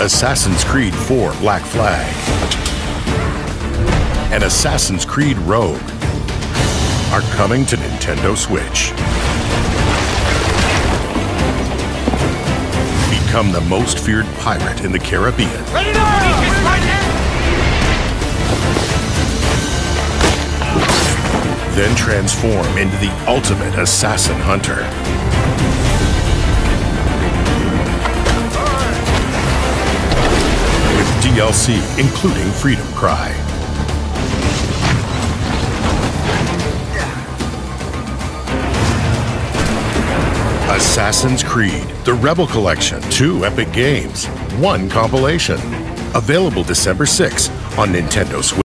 Assassin's Creed 4 Black Flag, and Assassin's Creed Rogue are coming to Nintendo Switch. Become the most feared pirate in the Caribbean. Ready now! Then transform into the ultimate assassin hunter. DLC including Freedom Cry. Assassin's Creed, the Rebel Collection, two epic games, one compilation. Available December 6 on Nintendo Switch.